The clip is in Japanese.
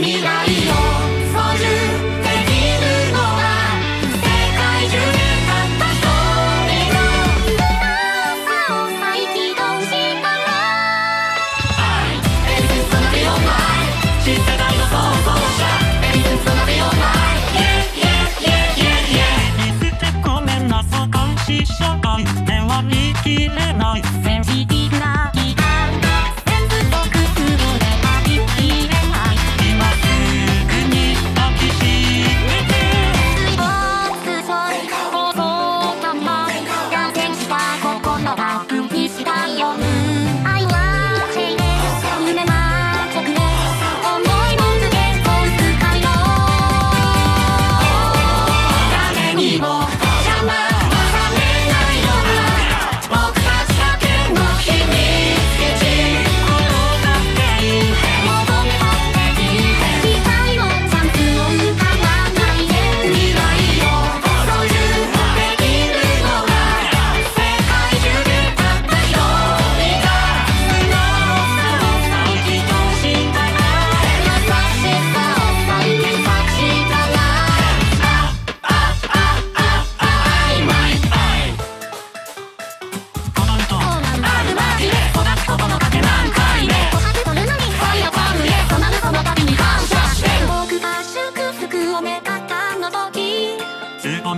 未来を「ごめんなさい、し社会では見切れない」